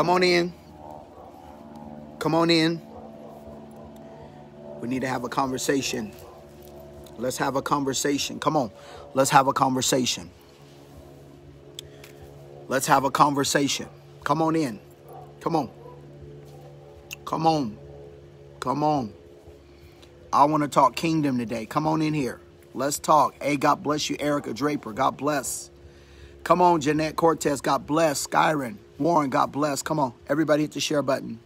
Come on in. Come on in. We need to have a conversation. Let's have a conversation. Come on. Let's have a conversation. Let's have a conversation. Come on in. Come on. Come on. Come on. I want to talk kingdom today. Come on in here. Let's talk. Hey, God bless you, Erica Draper. God bless. Come on, Jeanette Cortez. God bless. Skyron. Warren, God bless. Come on. Everybody hit the share button.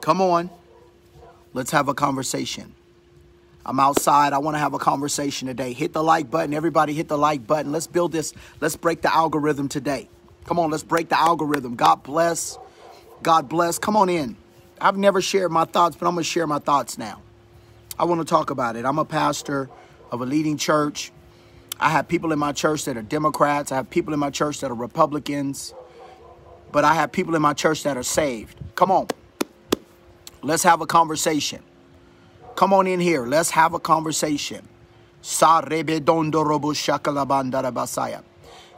Come on. Let's have a conversation. I'm outside. I want to have a conversation today. Hit the like button. Everybody hit the like button. Let's build this. Let's break the algorithm today. Come on, let's break the algorithm. God bless. God bless. Come on in. I've never shared my thoughts, but I'm going to share my thoughts now. I want to talk about it. I'm a pastor of a leading church. I have people in my church that are Democrats. I have people in my church that are Republicans. But I have people in my church that are saved. Come on. Let's have a conversation. Come on in here. Let's have a conversation.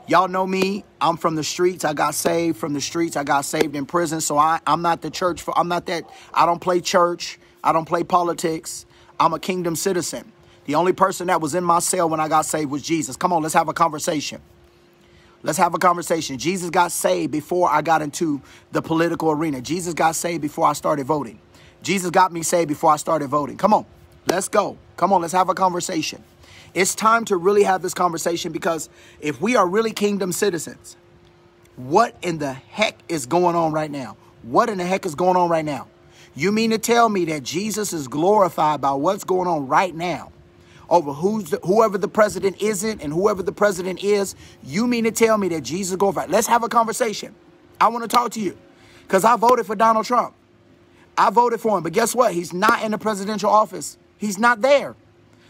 Y'all know me. I'm from the streets. I got saved from the streets. I got saved in prison. So I, I'm not the church. For, I'm not that. I don't play church. I don't play politics. I'm a kingdom citizen. The only person that was in my cell when I got saved was Jesus. Come on, let's have a conversation. Let's have a conversation. Jesus got saved before I got into the political arena. Jesus got saved before I started voting. Jesus got me saved before I started voting. Come on, let's go. Come on, let's have a conversation. It's time to really have this conversation because if we are really kingdom citizens, what in the heck is going on right now? What in the heck is going on right now? You mean to tell me that Jesus is glorified by what's going on right now over who's the, whoever the president isn't and whoever the president is? You mean to tell me that Jesus go right? Let's have a conversation. I want to talk to you because I voted for Donald Trump. I voted for him, but guess what? He's not in the presidential office. He's not there.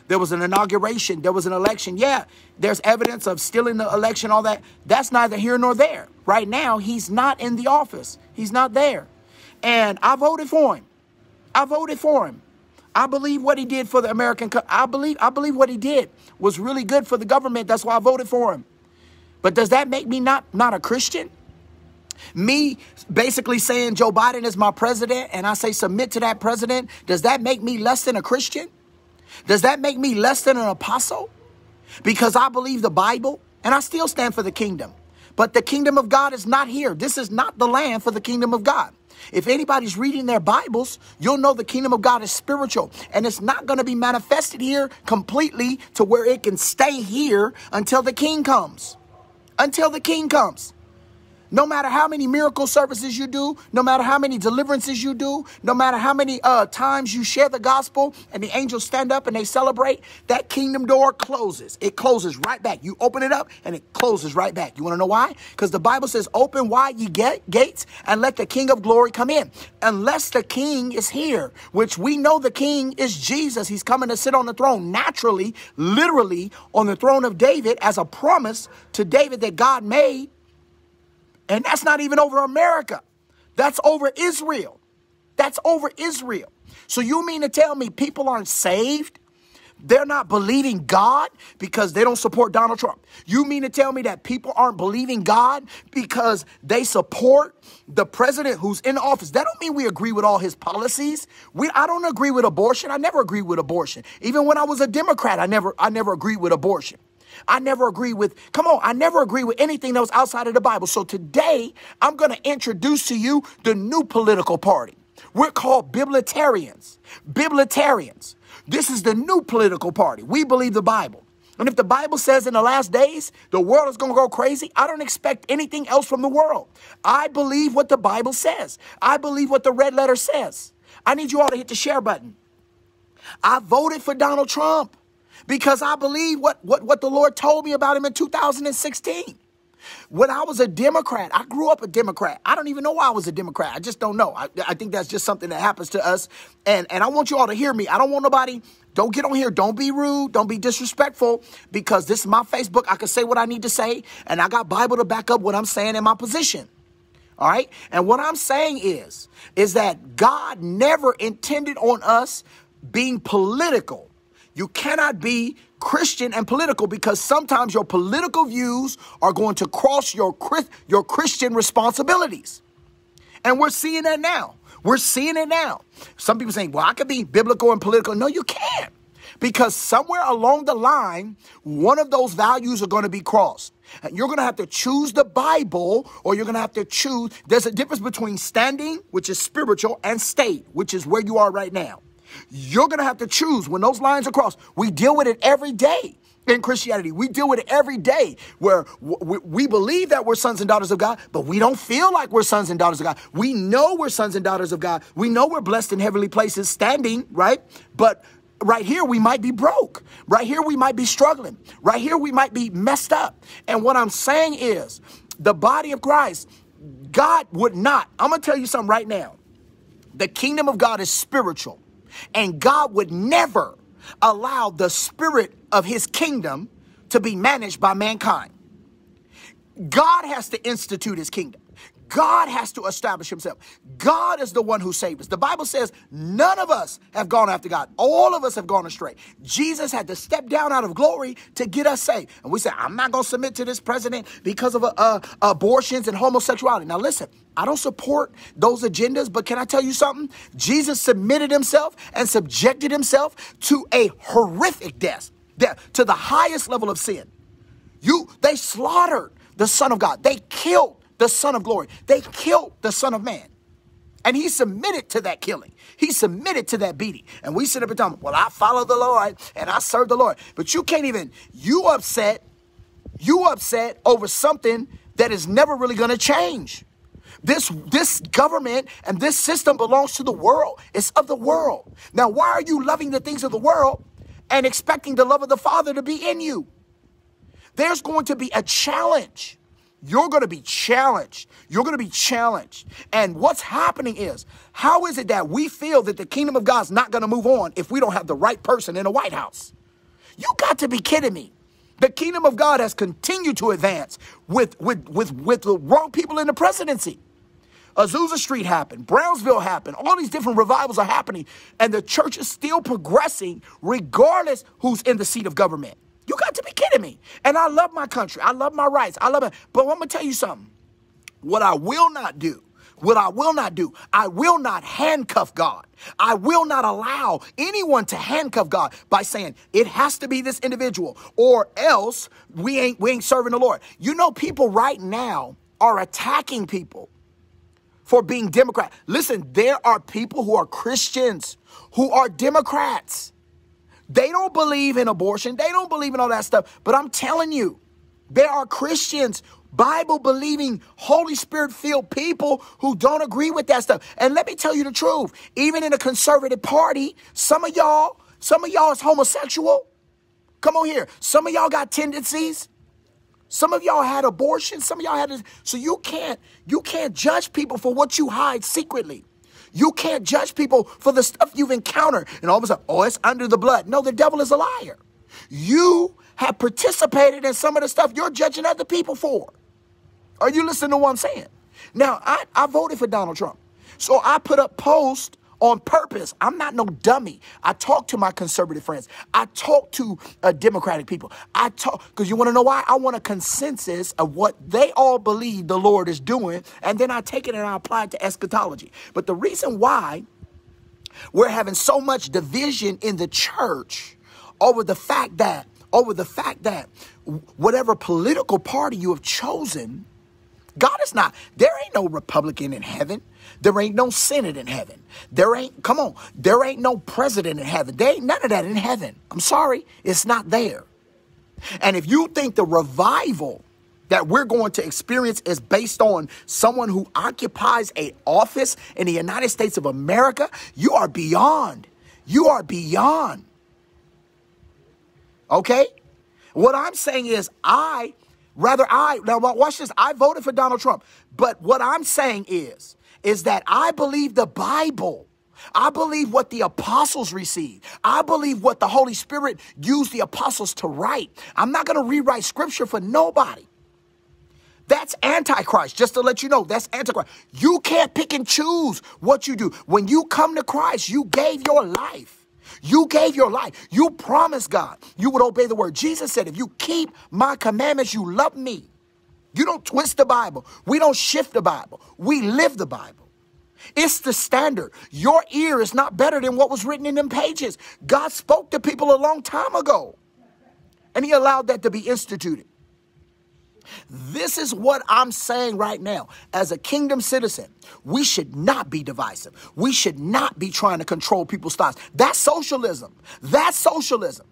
There was an inauguration. There was an election. Yeah, there's evidence of stealing the election, all that. That's neither here nor there. Right now, he's not in the office. He's not there. And I voted for him. I voted for him. I believe what he did for the American. I believe. I believe what he did was really good for the government. That's why I voted for him. But does that make me not not a Christian? Me basically saying Joe Biden is my president and I say submit to that president, does that make me less than a Christian? Does that make me less than an apostle? Because I believe the Bible and I still stand for the kingdom. But the kingdom of God is not here. This is not the land for the kingdom of God. If anybody's reading their Bibles, you'll know the kingdom of God is spiritual and it's not going to be manifested here completely to where it can stay here until the king comes. Until the king comes. No matter how many miracle services you do, no matter how many deliverances you do, no matter how many uh, times you share the gospel and the angels stand up and they celebrate, that kingdom door closes. It closes right back. You open it up and it closes right back. You want to know why? Because the Bible says, Open wide ye get gates and let the King of glory come in. Unless the King is here, which we know the King is Jesus. He's coming to sit on the throne naturally, literally on the throne of David as a promise to David that God made. And that's not even over America. That's over Israel. That's over Israel. So you mean to tell me people aren't saved? They're not believing God because they don't support Donald Trump. You mean to tell me that people aren't believing God because they support the president who's in office? That don't mean we agree with all his policies. We I don't agree with abortion. I never agreed with abortion. Even when I was a Democrat, I never I never agreed with abortion. I never agree with, come on, I never agree with anything that was outside of the Bible. So today, I'm going to introduce to you the new political party. We're called Biblitarians. Biblitarians. This is the new political party. We believe the Bible. And if the Bible says in the last days the world is going to go crazy, I don't expect anything else from the world. I believe what the Bible says. I believe what the red letter says. I need you all to hit the share button. I voted for Donald Trump because I believe what, what, what the Lord told me about him in 2016. When I was a Democrat, I grew up a Democrat. I don't even know why I was a Democrat. I just don't know. I, I think that's just something that happens to us. And, and I want you all to hear me. I don't want nobody, don't get on here. Don't be rude. Don't be disrespectful because this is my Facebook. I can say what I need to say. And I got Bible to back up what I'm saying in my position. All right. And what I'm saying is, is that God never intended on us being political you cannot be Christian and political because sometimes your political views are going to cross your your Christian responsibilities. And we're seeing that now. We're seeing it now. Some people saying, "Well, I could be biblical and political." No, you can't. Because somewhere along the line, one of those values are going to be crossed. And you're going to have to choose the Bible or you're going to have to choose. There's a difference between standing, which is spiritual, and state, which is where you are right now. You're going to have to choose when those lines are crossed. We deal with it every day in Christianity. We deal with it every day where we believe that we're sons and daughters of God, but we don't feel like we're sons and daughters of God. We know we're sons and daughters of God. We know we're blessed in heavenly places standing, right? But right here we might be broke. Right here we might be struggling. Right here we might be messed up. And what I'm saying is the body of Christ, God would not, I'm going to tell you something right now. The kingdom of God is spiritual. And God would never allow the spirit of his kingdom to be managed by mankind. God has to institute his kingdom. God has to establish himself. God is the one who saved us. The Bible says none of us have gone after God. All of us have gone astray. Jesus had to step down out of glory to get us saved. And we say, I'm not going to submit to this president because of uh, uh, abortions and homosexuality. Now, listen, I don't support those agendas, but can I tell you something? Jesus submitted himself and subjected himself to a horrific death, death to the highest level of sin. You, they slaughtered the Son of God. They killed the Son of Glory. They killed the Son of Man. And he submitted to that killing. He submitted to that beating. And we sit up and tell him, well, I follow the Lord and I serve the Lord. But you can't even, you upset, you upset over something that is never really going to change. This, this government and this system belongs to the world. It's of the world. Now, why are you loving the things of the world and expecting the love of the Father to be in you? There's going to be a challenge. You're going to be challenged. You're going to be challenged. And what's happening is, how is it that we feel that the kingdom of God's not going to move on if we don't have the right person in the White House? You got to be kidding me. The kingdom of God has continued to advance with, with, with, with the wrong people in the presidency. Azusa Street happened, Brownsville happened, all these different revivals are happening, and the church is still progressing regardless who's in the seat of government. You got to be kidding me. And I love my country. I love my rights. I love it. But I'm going to tell you something. What I will not do, what I will not do, I will not handcuff God. I will not allow anyone to handcuff God by saying it has to be this individual or else we ain't we ain't serving the Lord. You know people right now are attacking people for being Democrat. Listen, there are people who are Christians who are Democrats. They don't believe in abortion. They don't believe in all that stuff. But I'm telling you, there are Christians, Bible believing, Holy Spirit filled people who don't agree with that stuff. And let me tell you the truth. Even in a conservative party, some of y'all, some of y'all is homosexual. Come on here. Some of y'all got tendencies. Some of y'all had abortion. Some of y'all had, so you can't, you can't judge people for what you hide secretly. You can't judge people for the stuff you've encountered. And all of a sudden, oh, it's under the blood. No, the devil is a liar. You have participated in some of the stuff you're judging other people for. Are you listening to what I'm saying? Now, I, I voted for Donald Trump. So I put up posts on purpose. I'm not no dummy. I talk to my conservative friends. I talk to uh, Democratic people. I talk because you want to know why? I want a consensus of what they all believe the Lord is doing, and then I take it and I apply it to eschatology. But the reason why we're having so much division in the church over the fact that over the fact that whatever political party you have chosen, God is not. There ain't no Republican in heaven. There ain't no Senate in heaven. There ain't, come on, there ain't no president in heaven. There ain't none of that in heaven. I'm sorry, it's not there. And if you think the revival that we're going to experience is based on someone who occupies a office in the United States of America, you are beyond. You are beyond. Okay? What I'm saying is I rather I now watch this. I voted for Donald Trump. But what I'm saying is is that I believe the Bible. I believe what the apostles received. I believe what the Holy Spirit used the apostles to write. I'm not going to rewrite scripture for nobody. That's antichrist, just to let you know. That's antichrist. You can't pick and choose what you do. When you come to Christ, you gave your life. You gave your life. You promised God you would obey the word. Jesus said, if you keep my commandments, you love me. You don't twist the Bible. We don't shift the Bible. We live the Bible. It's the standard. Your ear is not better than what was written in them pages. God spoke to people a long time ago, and He allowed that to be instituted. This is what I'm saying right now. As a kingdom citizen, we should not be divisive. We should not be trying to control people's thoughts. That's socialism. That's socialism.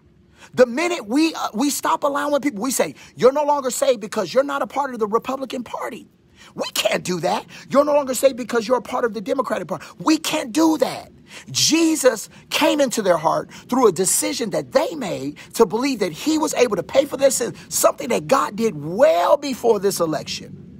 The minute we uh, we stop allowing people, we say you're no longer saved because you're not a part of the Republican Party. We can't do that. You're no longer saved because you're a part of the Democratic Party. We can't do that. Jesus came into their heart through a decision that they made to believe that he was able to pay for their sins, something that God did well before this election.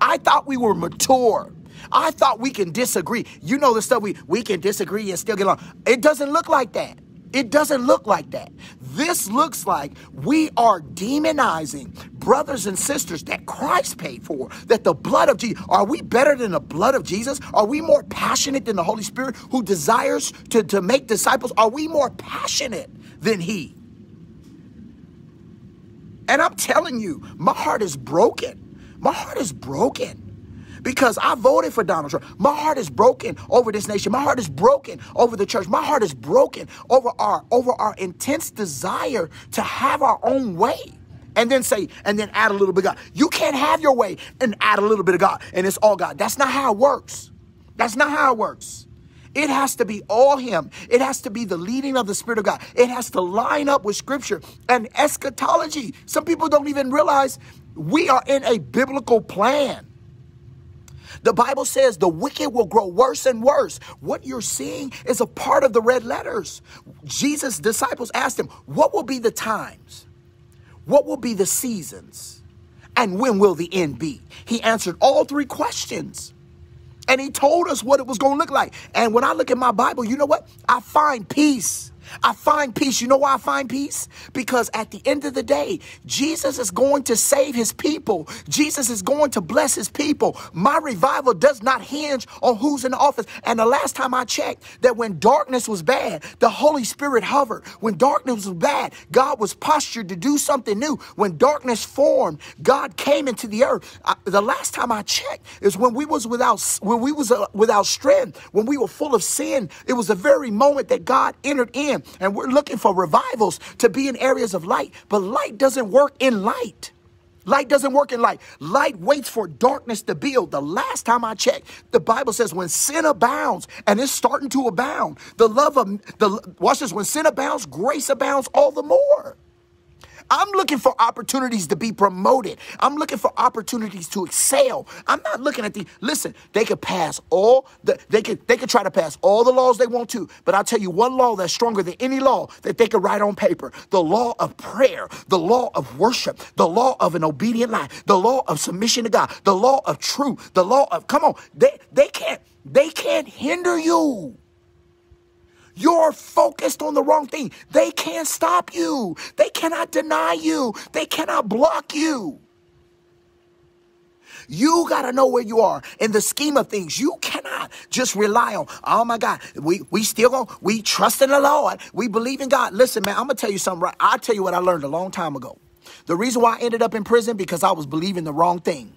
I thought we were mature. I thought we can disagree. You know the stuff we we can disagree and still get along. It doesn't look like that. It doesn't look like that. This looks like we are demonizing brothers and sisters that Christ paid for, that the blood of Jesus, are we better than the blood of Jesus? Are we more passionate than the Holy Spirit who desires to, to make disciples? Are we more passionate than He? And I'm telling you, my heart is broken. My heart is broken because I voted for Donald Trump. My heart is broken over this nation. My heart is broken over the church. My heart is broken over our over our intense desire to have our own way. And then say, and then add a little bit of God. You can't have your way and add a little bit of God and it's all God. That's not how it works. That's not how it works. It has to be all Him. It has to be the leading of the Spirit of God. It has to line up with Scripture and eschatology. Some people don't even realize we are in a biblical plan. The Bible says the wicked will grow worse and worse. What you're seeing is a part of the red letters. Jesus' disciples asked him, What will be the times? What will be the seasons? And when will the end be? He answered all three questions. And he told us what it was going to look like. And when I look at my Bible, you know what? I find peace. I find peace. You know why I find peace? Because at the end of the day, Jesus is going to save his people. Jesus is going to bless his people. My revival does not hinge on who's in the office. And the last time I checked, that when darkness was bad, the Holy Spirit hovered. When darkness was bad, God was postured to do something new. When darkness formed, God came into the earth. I, the last time I checked is when we was without when we was uh, without strength, when we were full of sin. It was the very moment that God entered in and we're looking for revivals to be in areas of light. But light doesn't work in light. Light doesn't work in light. Light waits for darkness to build. The last time I checked, the Bible says when sin abounds, and it's starting to abound, the love of the watch this, when sin abounds, grace abounds all the more. I'm looking for opportunities to be promoted. I'm looking for opportunities to excel. I'm not looking at the listen, they could pass all the they could they could try to pass all the laws they want to, but I'll tell you one law that's stronger than any law that they could write on paper. The law of prayer, the law of worship, the law of an obedient life, the law of submission to God, the law of truth, the law of come on, they they can't they can't hinder you. You're focused on the wrong thing. They can't stop you. They cannot deny you. They cannot block you. You got to know where you are in the scheme of things. You cannot just rely on, oh my God, we, we still go, we trust in the Lord. We believe in God. Listen, man, I'm going to tell you something right. I'll tell you what I learned a long time ago. The reason why I ended up in prison because I was believing the wrong thing.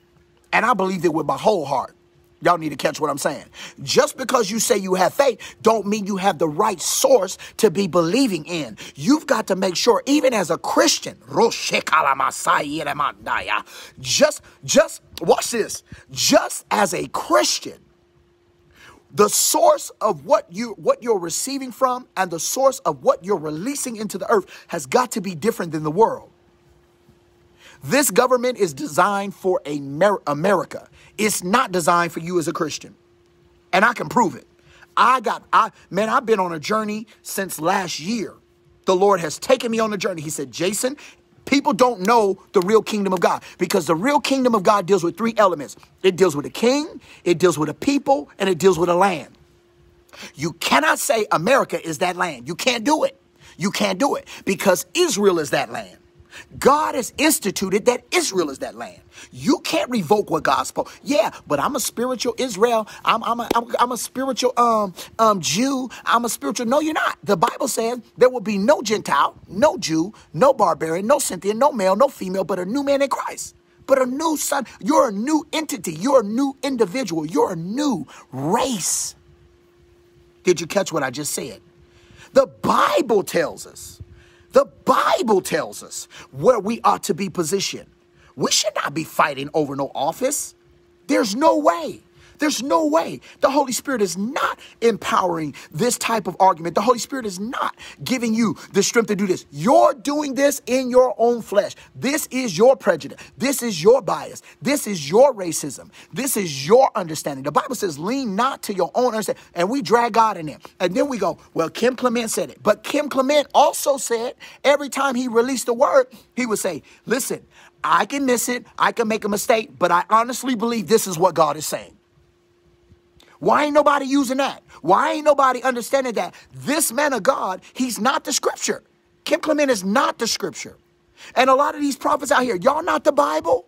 And I believed it with my whole heart. Y'all need to catch what I'm saying. Just because you say you have faith don't mean you have the right source to be believing in. You've got to make sure, even as a Christian, just, just, watch this. Just as a Christian, the source of what you what you're receiving from and the source of what you're releasing into the earth has got to be different than the world. This government is designed for a America. It's not designed for you as a Christian. And I can prove it. I got, I, man, I've been on a journey since last year. The Lord has taken me on a journey. He said, Jason, people don't know the real kingdom of God because the real kingdom of God deals with three elements it deals with a king, it deals with a people, and it deals with a land. You cannot say America is that land. You can't do it. You can't do it because Israel is that land. God has instituted that Israel is that land. You can't revoke what God spoke. Yeah, but I'm a spiritual Israel. I'm I'm a, I'm, I'm a spiritual um um Jew. I'm a spiritual. No, you're not. The Bible says there will be no Gentile, no Jew, no barbarian, no Scythian, no male, no female, but a new man in Christ. But a new son. You're a new entity. You're a new individual. You're a new race. Did you catch what I just said? The Bible tells us the Bible tells us where we ought to be positioned. We should not be fighting over no office. There's no way. There's no way. The Holy Spirit is not empowering this type of argument. The Holy Spirit is not giving you the strength to do this. You're doing this in your own flesh. This is your prejudice. This is your bias. This is your racism. This is your understanding. The Bible says, lean not to your own understanding. And we drag God in there. And then we go, well, Kim Clement said it. But Kim Clement also said every time he released a word, he would say, listen, I can miss it. I can make a mistake, but I honestly believe this is what God is saying. Why ain't nobody using that? Why ain't nobody understanding that this man of God, he's not the scripture. Kim Clement is not the scripture. And a lot of these prophets out here, y'all not the Bible?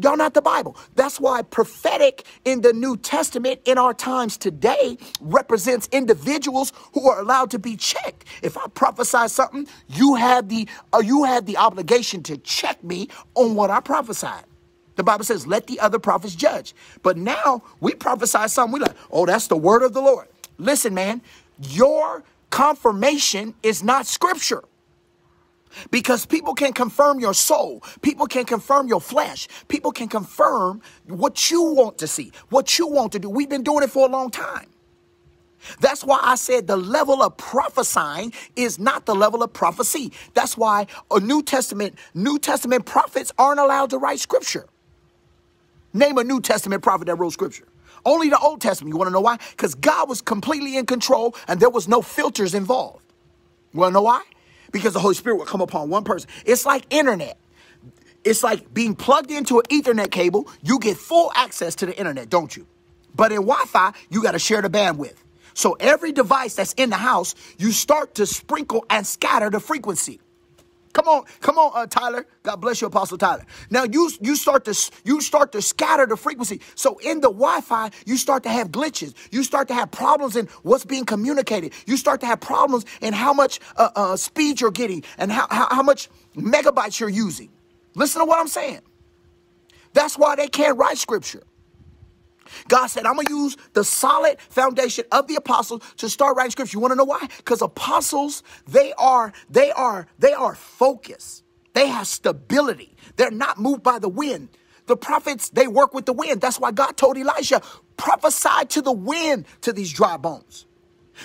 Y'all not the Bible. That's why prophetic in the New Testament in our times today represents individuals who are allowed to be checked. If I prophesy something, you have the uh, you have the obligation to check me on what I prophesied. The Bible says, let the other prophets judge. But now we prophesy something. We like, oh, that's the word of the Lord. Listen, man, your confirmation is not scripture. Because people can confirm your soul. People can confirm your flesh. People can confirm what you want to see, what you want to do. We've been doing it for a long time. That's why I said the level of prophesying is not the level of prophecy. That's why a New Testament, New Testament prophets aren't allowed to write scripture. Name a New Testament prophet that wrote scripture. Only the Old Testament. You want to know why? Because God was completely in control and there was no filters involved. You want to know why? Because the Holy Spirit would come upon one person. It's like internet. It's like being plugged into an Ethernet cable. You get full access to the internet, don't you? But in Wi Fi, you got to share the bandwidth. So every device that's in the house, you start to sprinkle and scatter the frequency. Come on, come on, uh, Tyler. God bless you, Apostle Tyler. Now you you start to you start to scatter the frequency. So in the Wi-Fi, you start to have glitches. You start to have problems in what's being communicated. You start to have problems in how much uh, uh, speed you're getting and how, how how much megabytes you're using. Listen to what I'm saying. That's why they can't write scripture. God said, I'm going to use the solid foundation of the apostles to start writing scripture. You want to know why? Because apostles, they are, they are, they are focused. They have stability. They're not moved by the wind. The prophets, they work with the wind. That's why God told Elisha, prophesy to the wind to these dry bones.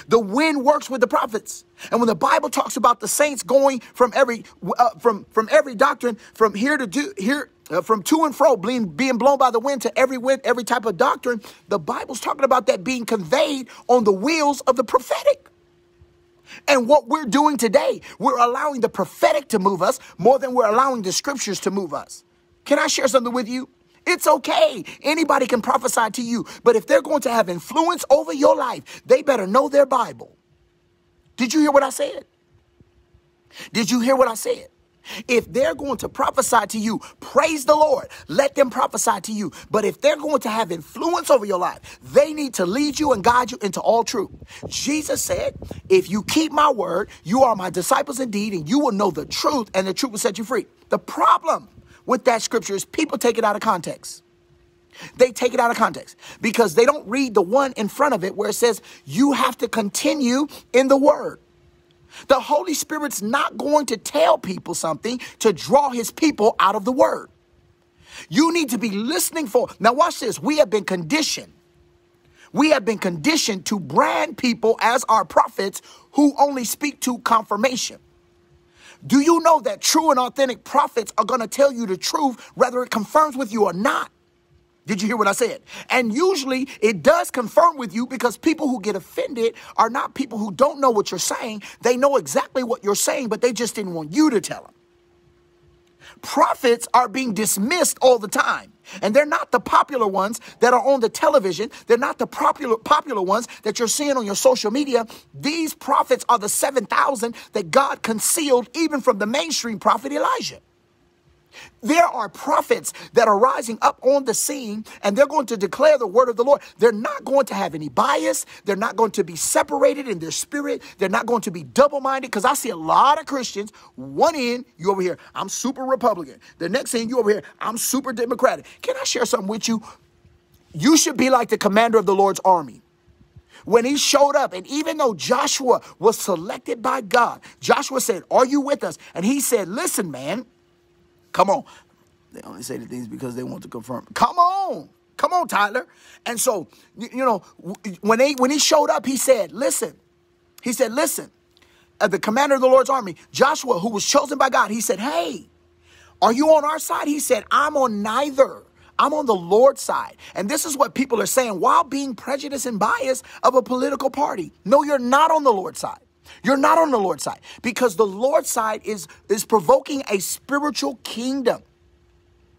The wind works with the prophets. And when the Bible talks about the saints going from every uh, from from every doctrine from here to do here uh, from to and fro, being, being blown by the wind to every wind, every type of doctrine, the Bible's talking about that being conveyed on the wheels of the prophetic. And what we're doing today, we're allowing the prophetic to move us more than we're allowing the scriptures to move us. Can I share something with you? It's okay. Anybody can prophesy to you. But if they're going to have influence over your life, they better know their Bible. Did you hear what I said? Did you hear what I said? If they're going to prophesy to you, praise the Lord. Let them prophesy to you. But if they're going to have influence over your life, they need to lead you and guide you into all truth. Jesus said, If you keep my word, you are my disciples indeed, and you will know the truth, and the truth will set you free. The problem with that scripture is people take it out of context. They take it out of context because they don't read the one in front of it where it says you have to continue in the word. The Holy Spirit's not going to tell people something to draw his people out of the word. You need to be listening for. Now, watch this. We have been conditioned. We have been conditioned to brand people as our prophets who only speak to confirmation. Do you know that true and authentic prophets are going to tell you the truth, whether it confirms with you or not? Did you hear what I said? And usually it does confirm with you because people who get offended are not people who don't know what you're saying. They know exactly what you're saying, but they just didn't want you to tell them. Prophets are being dismissed all the time. And they're not the popular ones that are on the television. They're not the popular popular ones that you're seeing on your social media. These prophets are the 7,000 that God concealed even from the mainstream prophet Elijah. There are prophets that are rising up on the scene and they're going to declare the word of the Lord. They're not going to have any bias. They're not going to be separated in their spirit. They're not going to be double minded because I see a lot of Christians, one end, you over here, I'm super Republican. The next thing, you over here, I'm super Democratic. Can I share something with you? You should be like the commander of the Lord's army when he showed up. And even though Joshua was selected by God, Joshua said, Are you with us? And he said, Listen, man, Come on. They only say the things because they want to confirm. Come on. Come on, Tyler. And so, you, you know, when they when he showed up, he said, "Listen." He said, "Listen." Uh, the commander of the Lord's army, Joshua, who was chosen by God, he said, "Hey, are you on our side?" He said, "I'm on neither." I'm on the Lord's side. And this is what people are saying while being prejudiced and biased of a political party. No, you're not on the Lord's side. You're not on the Lord's side because the Lord's side is, is provoking a spiritual kingdom.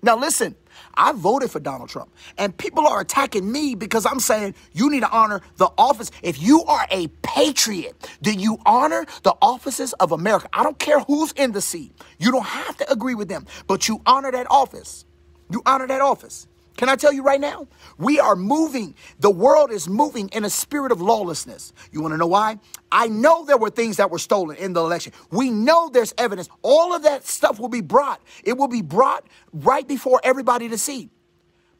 Now, listen, I voted for Donald Trump, and people are attacking me because I'm saying you need to honor the office. If you are a patriot, do you honor the offices of America? I don't care who's in the seat. You don't have to agree with them, but you honor that office. You honor that office. Can I tell you right now? We are moving. The world is moving in a spirit of lawlessness. You want to know why? I know there were things that were stolen in the election. We know there's evidence. All of that stuff will be brought. It will be brought right before everybody to see.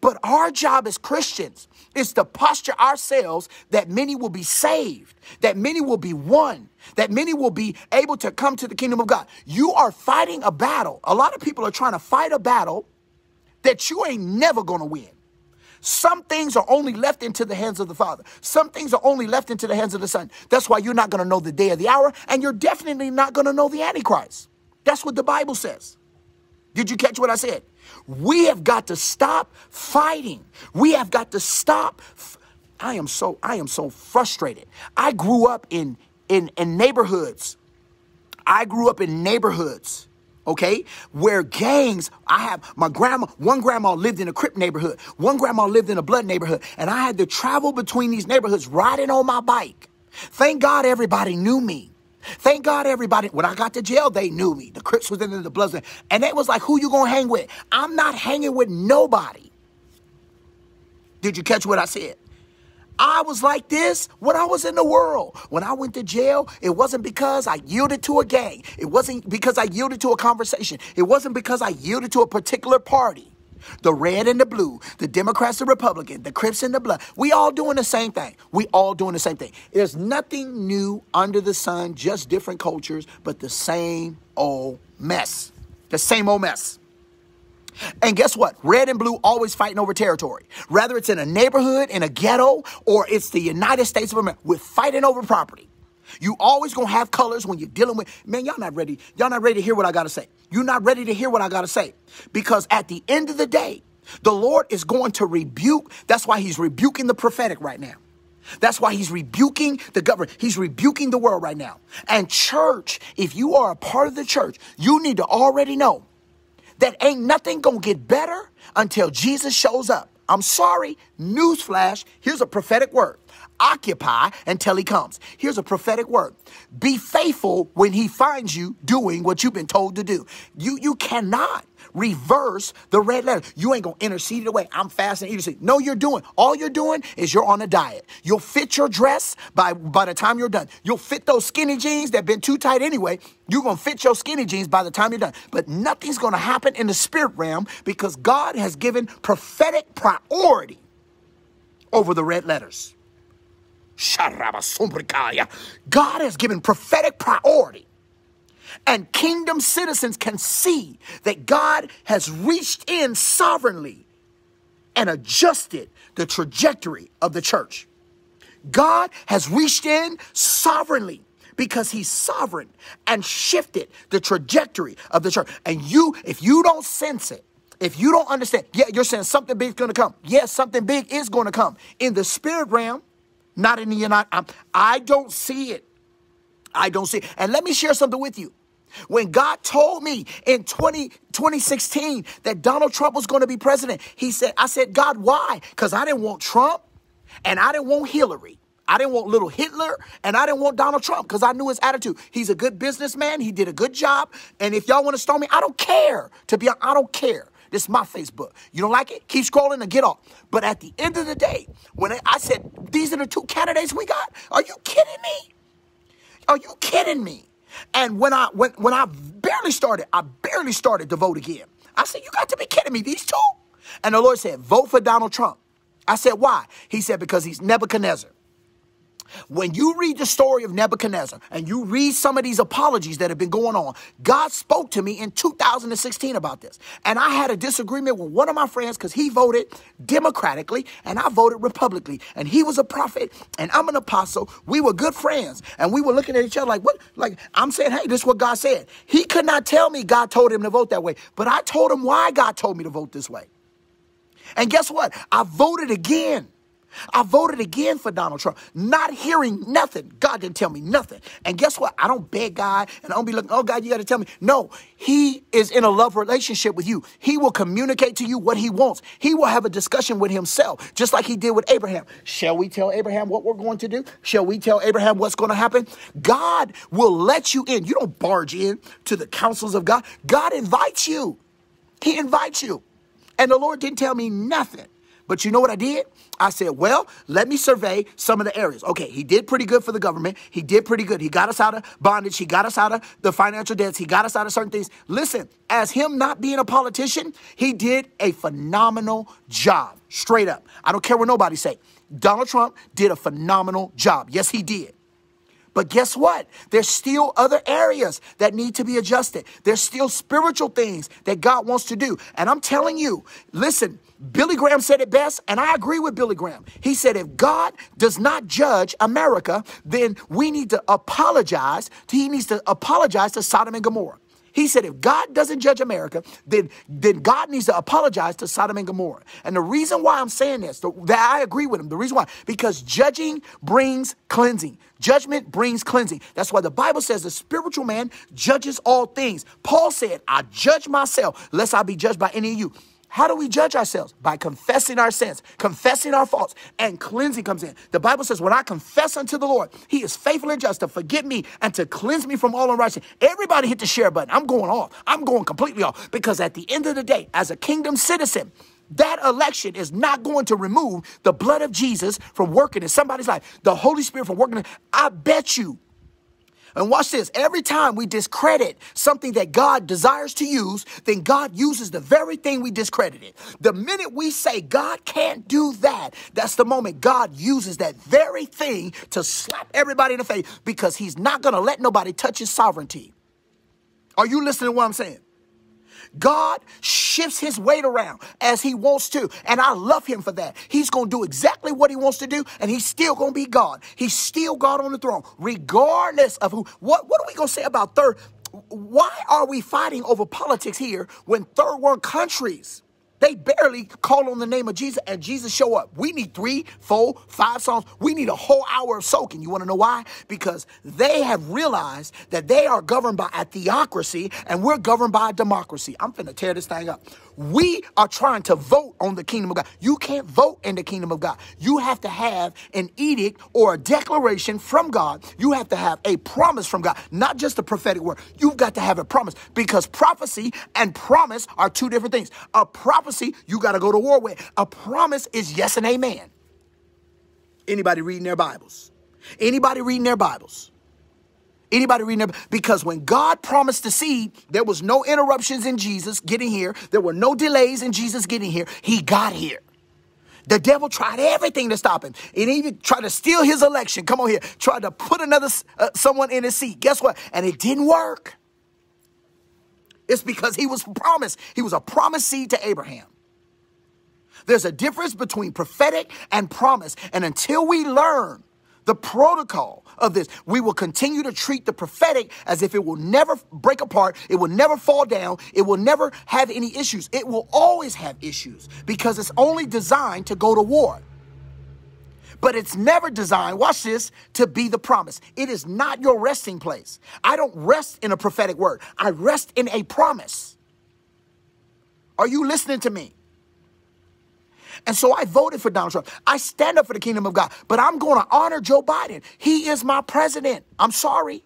But our job as Christians is to posture ourselves that many will be saved, that many will be won, that many will be able to come to the kingdom of God. You are fighting a battle. A lot of people are trying to fight a battle that you ain't never going to win. Some things are only left into the hands of the Father. Some things are only left into the hands of the Son. That's why you're not going to know the day of the hour, and you're definitely not going to know the Antichrist. That's what the Bible says. Did you catch what I said? We have got to stop fighting. We have got to stop. I am so I am so frustrated. I grew up in in in neighborhoods. I grew up in neighborhoods okay? Where gangs, I have my grandma, one grandma lived in a Crip neighborhood, one grandma lived in a Blood neighborhood, and I had to travel between these neighborhoods riding on my bike. Thank God everybody knew me. Thank God everybody, when I got to jail, they knew me. The Crips was in the Bloods. And they was like, who you gonna hang with? I'm not hanging with nobody. Did you catch what I said? I was like this when I was in the world. When I went to jail, it wasn't because I yielded to a gang. It wasn't because I yielded to a conversation. It wasn't because I yielded to a particular party. The red and the blue, the Democrats and Republican, the Crips and the blood. We all doing the same thing. We all doing the same thing. There's nothing new under the sun, just different cultures, but the same old mess. The same old mess. And guess what? Red and blue always fighting over territory. Whether it's in a neighborhood, in a ghetto, or it's the United States of America, we're fighting over property. You always gonna have colors when you're dealing with man, y'all not ready. Y'all not ready to hear what I gotta say. You're not ready to hear what I gotta say. Because at the end of the day, the Lord is going to rebuke. That's why he's rebuking the prophetic right now. That's why he's rebuking the government. He's rebuking the world right now. And church, if you are a part of the church, you need to already know that ain't nothing gonna get better until Jesus shows up. I'm sorry, newsflash, here's a prophetic word. Occupy until he comes. Here's a prophetic word. Be faithful when he finds you doing what you've been told to do. You you cannot reverse the red letter. You ain't gonna intercede it away. I'm fasting, intercede. No, you're doing. All you're doing is you're on a diet. You'll fit your dress by by the time you're done. You'll fit those skinny jeans that been too tight anyway. You're gonna fit your skinny jeans by the time you're done. But nothing's gonna happen in the spirit realm because God has given prophetic priority over the red letters. God has given prophetic priority and kingdom citizens can see that God has reached in sovereignly and adjusted the trajectory of the church. God has reached in sovereignly because he's sovereign and shifted the trajectory of the church. And you, if you don't sense it, if you don't understand, yeah, you're saying something big is going to come. Yes, something big is going to come in the spirit realm, not in the United. I don't see it. I don't see it. And let me share something with you. When God told me in 20, 2016 that Donald Trump was going to be president, he said, I said, God, why? Because I didn't want Trump and I didn't want Hillary. I didn't want little Hitler and I didn't want Donald Trump because I knew his attitude. He's a good businessman. He did a good job. And if y'all want to storm me, I don't care. To be honest, I don't care. This is my Facebook. You don't like it? Keep scrolling and get off. But at the end of the day, when I said these are the two candidates we got, are you kidding me? Are you kidding me? And when I when when I barely started, I barely started to vote again. I said, "You got to be kidding me! These two? And the Lord said, "Vote for Donald Trump." I said, "Why?" He said, "Because he's Nebuchadnezzar." When you read the story of Nebuchadnezzar and you read some of these apologies that have been going on, God spoke to me in 2016 about this. And I had a disagreement with one of my friends because he voted democratically and I voted republicly. And he was a prophet and I'm an apostle. We were good friends and we were looking at each other like, what? Like, I'm saying, hey, this is what God said. He could not tell me God told him to vote that way, but I told him why God told me to vote this way. And guess what? I voted again. I voted again for Donald Trump, not hearing nothing. God didn't tell me nothing. And guess what? I don't beg God and I don't be looking, oh, God, you got to tell me. No, He is in a love relationship with you. He will communicate to you what He wants. He will have a discussion with Himself, just like He did with Abraham. Shall we tell Abraham what we're going to do? Shall we tell Abraham what's going to happen? God will let you in. You don't barge in to the counsels of God. God invites you, He invites you. And the Lord didn't tell me nothing. But you know what I did? I said, well, let me survey some of the areas. Okay, he did pretty good for the government. He did pretty good. He got us out of bondage. He got us out of the financial debts. He got us out of certain things. Listen, as him not being a politician, he did a phenomenal job. Straight up. I don't care what nobody say. Donald Trump did a phenomenal job. Yes, he did. But guess what? There's still other areas that need to be adjusted. There's still spiritual things that God wants to do. And I'm telling you, listen, Billy Graham said it best, and I agree with Billy Graham. He said, if God does not judge America, then we need to apologize. He needs to apologize to Sodom and Gomorrah. He said, if God doesn't judge America, then, then God needs to apologize to Sodom and Gomorrah. And the reason why I'm saying this, that I agree with him, the reason why, because judging brings cleansing. Judgment brings cleansing. That's why the Bible says the spiritual man judges all things. Paul said, I judge myself, lest I be judged by any of you. How do we judge ourselves? By confessing our sins, confessing our faults, and cleansing comes in. The Bible says, when I confess unto the Lord, he is faithful and just to forgive me and to cleanse me from all unrighteousness. Everybody hit the share button. I'm going off. I'm going completely off because at the end of the day, as a kingdom citizen, that election is not going to remove the blood of Jesus from working in somebody's life, the Holy Spirit from working. I bet you and watch this. Every time we discredit something that God desires to use, then God uses the very thing we discredited. The minute we say God can't do that, that's the moment God uses that very thing to slap everybody in the face because he's not going to let nobody touch his sovereignty. Are you listening to what I'm saying? God shifts his weight around as he wants to. And I love him for that. He's going to do exactly what he wants to do, and he's still going to be God. He's still God on the throne, regardless of who. What, what are we going to say about third? Why are we fighting over politics here when third world countries? They barely call on the name of Jesus and Jesus show up. We need three, four, five songs. We need a whole hour of soaking. You want to know why? Because they have realized that they are governed by a theocracy and we're governed by a democracy. I'm finna tear this thing up. We are trying to vote on the kingdom of God. You can't vote in the kingdom of God. You have to have an edict or a declaration from God. You have to have a promise from God, not just a prophetic word. You've got to have a promise because prophecy and promise are two different things. A prophecy, you got to go to war with. A promise is yes and amen. Anybody reading their Bibles? Anybody reading their Bibles? Anybody reading? Because when God promised the seed, there was no interruptions in Jesus getting here. There were no delays in Jesus getting here. He got here. The devil tried everything to stop him. And even tried to steal his election. Come on here. Tried to put another uh, someone in his seat. Guess what? And it didn't work. It's because he was promised. He was a promised seed to Abraham. There's a difference between prophetic and promise. And until we learn the protocol of this. We will continue to treat the prophetic as if it will never break apart, it will never fall down, it will never have any issues. It will always have issues because it's only designed to go to war. but it's never designed, watch this, to be the promise. It is not your resting place. I don't rest in a prophetic word, I rest in a promise. Are you listening to me? And so I voted for Donald Trump. I stand up for the kingdom of God, but I'm going to honor Joe Biden. He is my president. I'm sorry.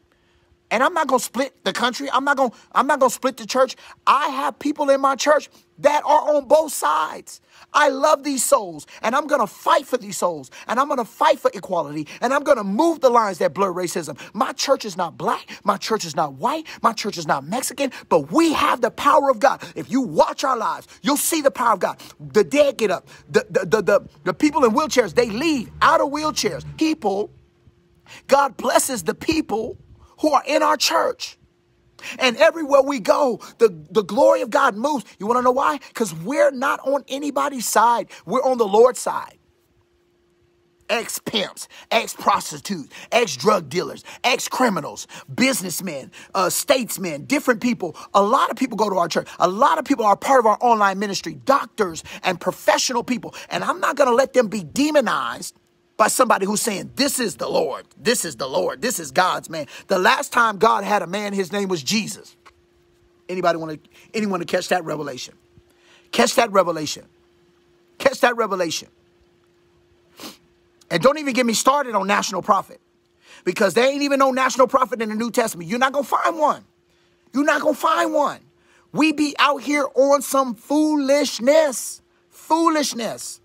And I'm not going to split the country. I'm not going I'm not to split the church. I have people in my church that are on both sides. I love these souls and I'm going to fight for these souls and I'm going to fight for equality and I'm going to move the lines that blur racism. My church is not black. My church is not white. My church is not Mexican, but we have the power of God. If you watch our lives, you'll see the power of God. The dead get up. The, the, the, the, the people in wheelchairs, they leave out of wheelchairs. People, God blesses the people who are in our church. And everywhere we go, the, the glory of God moves. You want to know why? Because we're not on anybody's side, we're on the Lord's side. Ex pimps, ex prostitutes, ex drug dealers, ex criminals, businessmen, uh, statesmen, different people. A lot of people go to our church. A lot of people are part of our online ministry, doctors and professional people. And I'm not going to let them be demonized by somebody who's saying, This is the Lord. This is the Lord. This is God's man. The last time God had a man, his name was Jesus. Anybody want to anyone to catch that revelation? Catch that revelation. Catch that revelation. And don't even get me started on national prophet. Because there ain't even no national prophet in the New Testament. You're not gonna find one. You're not gonna find one. We be out here on some foolishness. Foolishness.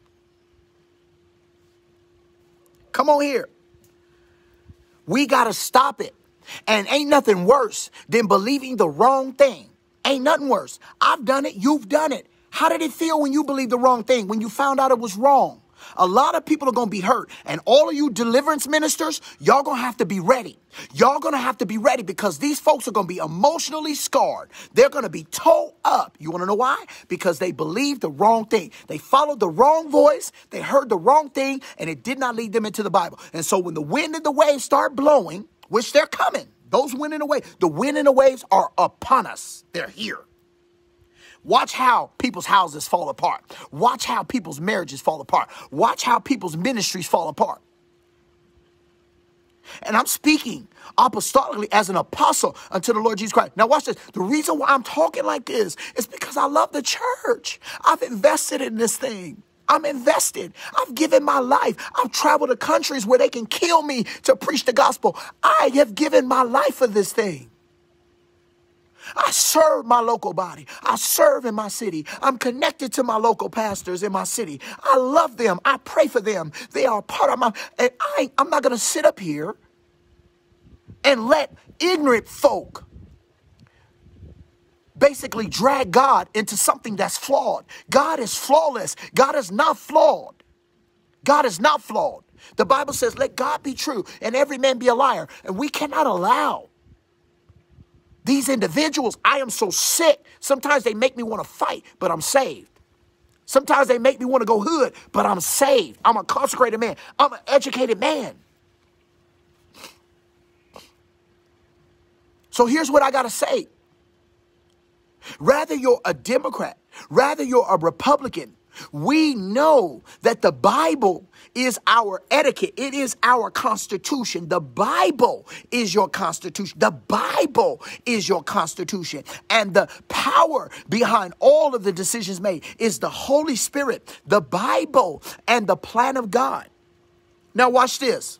Come on here. We got to stop it. And ain't nothing worse than believing the wrong thing. Ain't nothing worse. I've done it. You've done it. How did it feel when you believed the wrong thing, when you found out it was wrong? A lot of people are going to be hurt. And all of you deliverance ministers, y'all going to have to be ready. Y'all going to have to be ready because these folks are going to be emotionally scarred. They're going to be towed up. You want to know why? Because they believed the wrong thing. They followed the wrong voice. They heard the wrong thing and it did not lead them into the Bible. And so when the wind and the waves start blowing, which they're coming, those wind and the waves, the wind and the waves are upon us. They're here. Watch how people's houses fall apart. Watch how people's marriages fall apart. Watch how people's ministries fall apart. And I'm speaking apostolically as an apostle unto the Lord Jesus Christ. Now, watch this. The reason why I'm talking like this is because I love the church. I've invested in this thing. I'm invested. I've given my life. I've traveled to countries where they can kill me to preach the gospel. I have given my life for this thing. I serve my local body. I serve in my city. I'm connected to my local pastors in my city. I love them. I pray for them. They are part of my. And I, I'm not going to sit up here and let ignorant folk basically drag God into something that's flawed. God is flawless. God is not flawed. God is not flawed. The Bible says, let God be true and every man be a liar. And we cannot allow these individuals, I am so sick. Sometimes they make me want to fight, but I'm saved. Sometimes they make me want to go hood, but I'm saved. I'm a consecrated man. I'm an educated man. So here's what I got to say. Rather you're a Democrat, rather you're a Republican, we know that the Bible is our etiquette. It is our constitution. The Bible is your constitution. The Bible is your constitution. And the power behind all of the decisions made is the Holy Spirit, the Bible, and the plan of God. Now, watch this.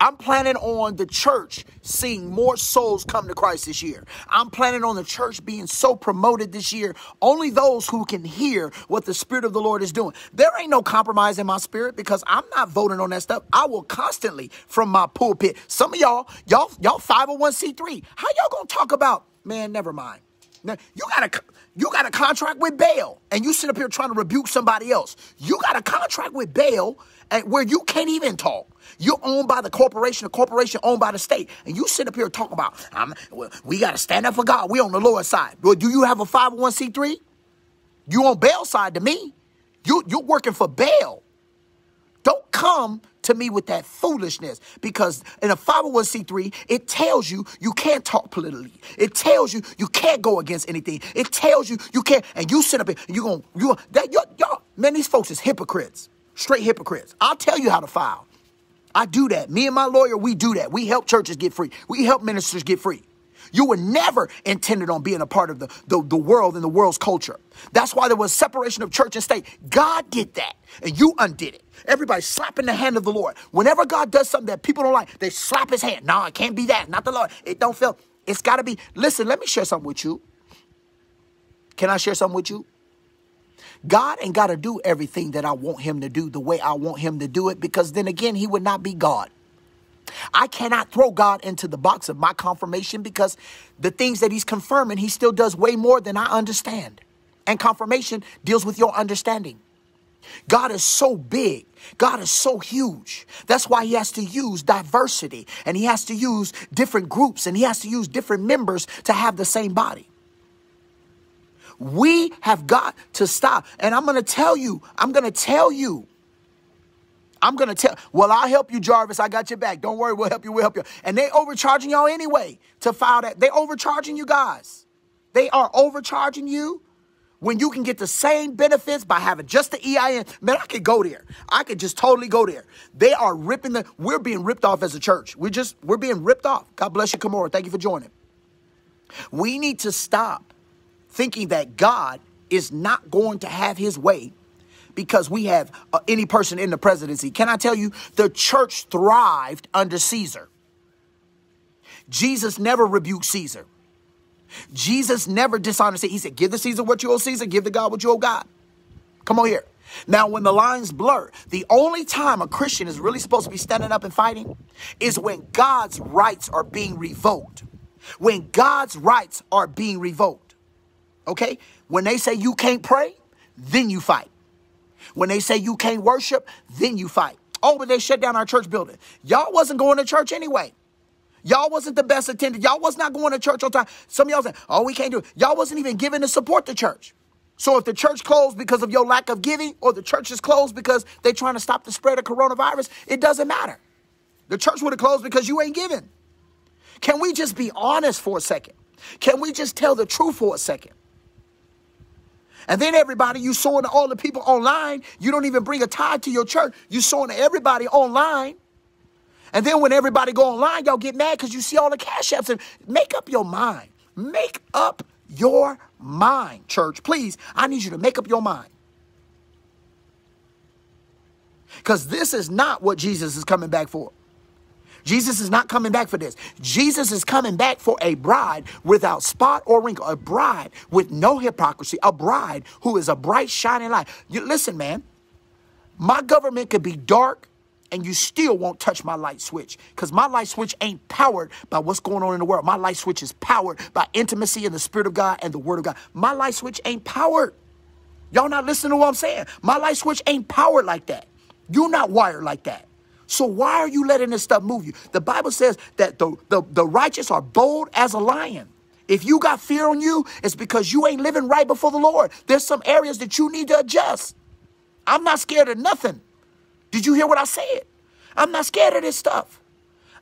I'm planning on the church seeing more souls come to Christ this year. I'm planning on the church being so promoted this year. Only those who can hear what the Spirit of the Lord is doing. There ain't no compromise in my spirit because I'm not voting on that stuff. I will constantly from my pulpit. Some of y'all, y'all, y'all 501c3. How y'all gonna talk about, man, never mind. Now, you got a you got a contract with Baal, and you sit up here trying to rebuke somebody else. You got a contract with and where you can't even talk. You're owned by the corporation, the corporation owned by the state. And you sit up here talking about, well, we got to stand up for God. We on the lower side. Well, do you have a 501c3? You on Baal side to me. You, you're working for Baal. Don't come to me with that foolishness because in a 501c3 it tells you you can't talk politically it tells you you can't go against anything it tells you you can't and you sit up here and you're going you that y'all man these folks is hypocrites Straight hypocrites. I'll tell you how to file. I do that. Me and my lawyer, we do that. We help churches get free. We help ministers get free. You were never intended on being a part of the, the, the, world and the world's culture. That's why there was separation of church and state. God did that, and you undid it. Everybody slapping the hand of the Lord. Whenever God does something that people don't like, they slap his hand. No, it can't be that. Not the Lord. It don't feel. It's got to be. Listen, let me share something with you. Can I share something with you? God ain't got to do everything that I want him to do the way I want him to do it because then again, he would not be God. I cannot throw God into the box of my confirmation because the things that he's confirming, he still does way more than I understand. And confirmation deals with your understanding. God is so big. God is so huge. That's why he has to use diversity and he has to use different groups and he has to use different members to have the same body. We have got to stop. And I'm going to tell you, I'm going to tell you. I'm going to tell, well, I'll help you, Jarvis. I got your back. Don't worry. We'll help you. We'll help you. And they overcharging y'all anyway to file that. They overcharging you guys. They are overcharging you when you can get the same benefits by having just the EIN. Man, I could go there. I could just totally go there. They are ripping the, we're being ripped off as a church. We're just, we're being ripped off. God bless you, Kamora. Thank you for joining. We need to stop thinking that God is not going to have his way because we have uh, any person in the presidency. Can I tell you, the church thrived under Caesar. Jesus never rebuked Caesar. Jesus never dishonored. He said, Give the Caesar what you owe Caesar, give the God what you owe God. Come on here. Now, when the lines blur, the only time a Christian is really supposed to be standing up and fighting is when God's rights are being revoked. When God's rights are being revoked. Okay? When they say you can't pray, then you fight. When they say you can't worship, then you fight. Oh, but they shut down our church building. Y'all wasn't going to church anyway. Y'all wasn't the best attended. Y'all was not going to church on time. Some of y'all said, oh, we can't do it. Y'all wasn't even giving to support the church. So if the church closed because of your lack of giving or the church is closed because they're trying to stop the spread of coronavirus, it doesn't matter. The church would have closed because you ain't giving. Can we just be honest for a second? Can we just tell the truth for a second? And then everybody, you sowing to all the people online. You don't even bring a tithe to your church. You sowing to everybody online. And then when everybody go online, y'all get mad because you see all the cash apps. And make up your mind. Make up your mind, church. Please, I need you to make up your mind. Because this is not what Jesus is coming back for. Jesus is not coming back for this. Jesus is coming back for a bride without spot or wrinkle, a bride with no hypocrisy, a bride who is a bright, shining light. You, listen, man, my government could be dark and you still won't touch my light switch because my light switch ain't powered by what's going on in the world. My light switch is powered by intimacy and the Spirit of God and the Word of God. My light switch ain't powered. Y'all not listening to what I'm saying. My light switch ain't powered like that. You're not wired like that. So why are you letting this stuff move you? The Bible says that the, the, the righteous are bold as a lion. If you got fear on you, it's because you ain't living right before the Lord. There's some areas that you need to adjust. I'm not scared of nothing. Did you hear what I said? I'm not scared of this stuff.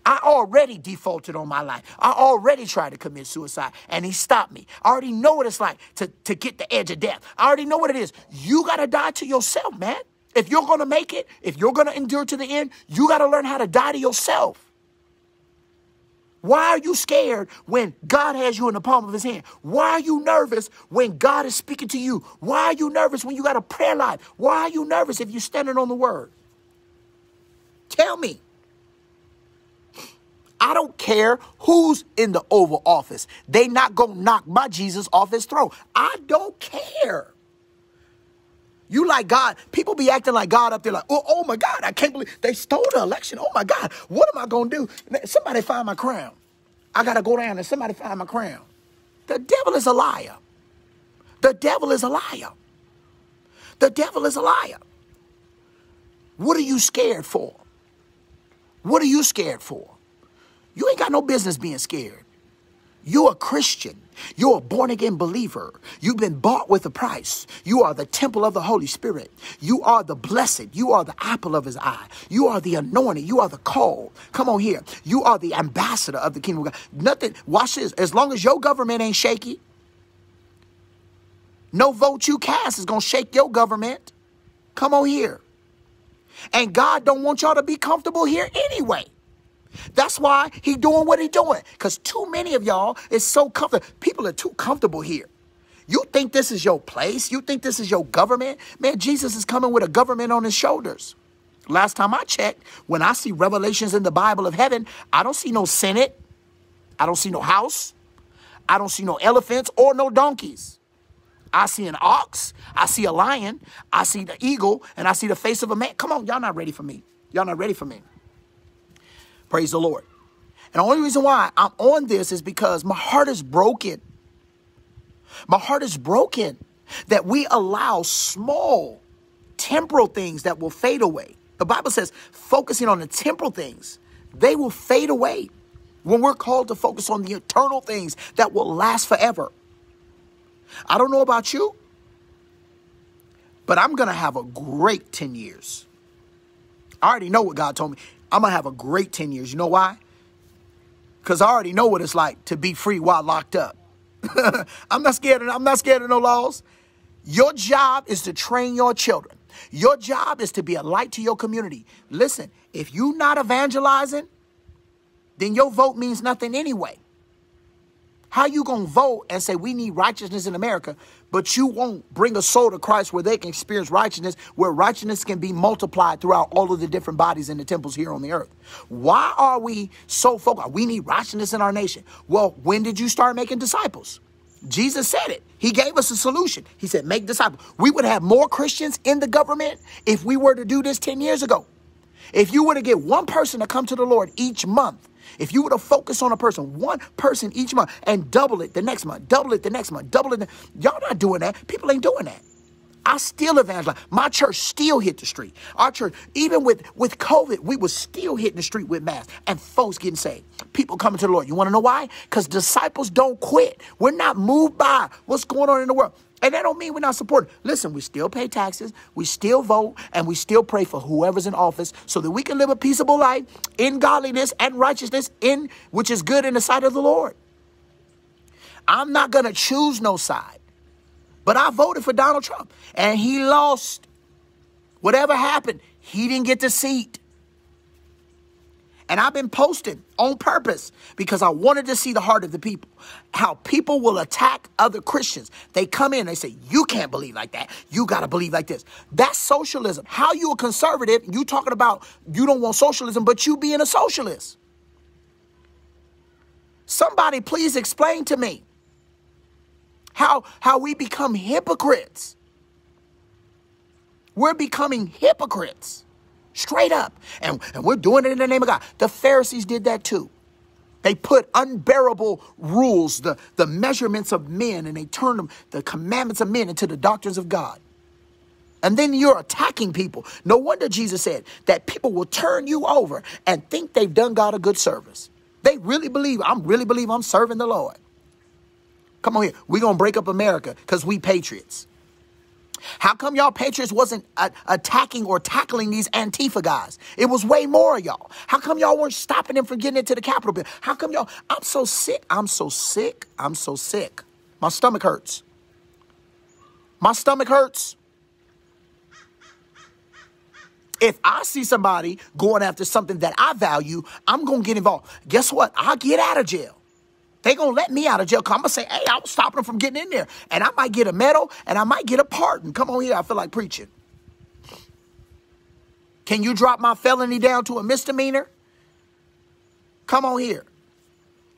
I already defaulted on my life. I already tried to commit suicide and he stopped me. I already know what it's like to, to get the edge of death. I already know what it is. You got to die to yourself, man. If you're going to make it, if you're going to endure to the end, you got to learn how to die to yourself. Why are you scared when God has you in the palm of his hand? Why are you nervous when God is speaking to you? Why are you nervous when you got a prayer life? Why are you nervous if you're standing on the word? Tell me. I don't care who's in the Oval Office. They not going to knock my Jesus off his throne. I don't care. You like God. People be acting like God up there, like, oh, oh my God, I can't believe they stole the election. Oh my God, what am I going to do? Somebody find my crown. I got to go down and somebody find my crown. The devil is a liar. The devil is a liar. The devil is a liar. What are you scared for? What are you scared for? You ain't got no business being scared. You're a Christian. You're a born again believer. You've been bought with a price. You are the temple of the Holy Spirit. You are the blessed. You are the apple of his eye. You are the anointed. You are the called. Come on here. You are the ambassador of the kingdom of God. Nothing, watch this. As long as your government ain't shaky, no vote you cast is going to shake your government. Come on here. And God don't want y'all to be comfortable here anyway. That's why he doing what he doing. Because too many of y'all is so comfortable. People are too comfortable here. You think this is your place? You think this is your government? Man, Jesus is coming with a government on his shoulders. Last time I checked, when I see revelations in the Bible of heaven, I don't see no Senate. I don't see no house. I don't see no elephants or no donkeys. I see an ox. I see a lion. I see the eagle. And I see the face of a man. Come on, y'all not ready for me. Y'all not ready for me. Praise the Lord. And the only reason why I'm on this is because my heart is broken. My heart is broken that we allow small temporal things that will fade away. The Bible says focusing on the temporal things, they will fade away when we're called to focus on the eternal things that will last forever. I don't know about you, but I'm going to have a great 10 years. I already know what God told me. I'm going to have a great 10 years. You know why? Because I already know what it's like to be free while locked up. I'm not scared of, I'm not scared of no laws. Your job is to train your children. Your job is to be a light to your community. Listen, if you're not evangelizing, then your vote means nothing anyway. How you gonna vote and say we need righteousness in America, but you won't bring a soul to Christ where they can experience righteousness, where righteousness can be multiplied throughout all of the different bodies in the temples here on the earth? Why are we so focused? We need righteousness in our nation. Well, when did you start making disciples? Jesus said it. He gave us a solution. He said, make disciples. We would have more Christians in the government if we were to do this 10 years ago. If you were to get one person to come to the Lord each month, if you were to focus on a person, one person each month, and double it the next month, double it the next month, double it, the, y'all not doing that. People ain't doing that. I still evangelize. My church still hit the street. Our church, even with, with COVID, we were still hitting the street with masks and folks getting saved. People coming to the Lord. You want to know why? Because disciples don't quit. We're not moved by what's going on in the world. And that don't mean we're not supporting. Listen, we still pay taxes, we still vote, and we still pray for whoever's in office so that we can live a peaceable life in godliness and righteousness, in which is good in the sight of the Lord. I'm not gonna choose no side. But I voted for Donald Trump and he lost. Whatever happened, he didn't get the seat. And I've been posting on purpose because I wanted to see the heart of the people. How people will attack other Christians. They come in, they say, You can't believe like that. You got to believe like this. That's socialism. How you a conservative, you talking about you don't want socialism, but you being a socialist. Somebody please explain to me how, how we become hypocrites. We're becoming hypocrites. Straight up. And, and we're doing it in the name of God. The Pharisees did that too. They put unbearable rules, the, the measurements of men, and they turned them, the commandments of men, into the doctrines of God. And then you're attacking people. No wonder Jesus said that people will turn you over and think they've done God a good service. They really believe, I'm really believe I'm serving the Lord. Come on here. We're going to break up America because we patriots. How come y'all patriots wasn't uh, attacking or tackling these Antifa guys? It was way more y'all. How come y'all weren't stopping them from getting into the Capitol building? How come y'all? I'm so sick. I'm so sick. I'm so sick. My stomach hurts. My stomach hurts. If I see somebody going after something that I value, I'm going to get involved. Guess what? I'll get out of jail. They gonna let me out of jail. Because I'm gonna say, hey, I was stopping them from getting in there. And I might get a medal and I might get a pardon. Come on here, I feel like preaching. Can you drop my felony down to a misdemeanor? Come on here.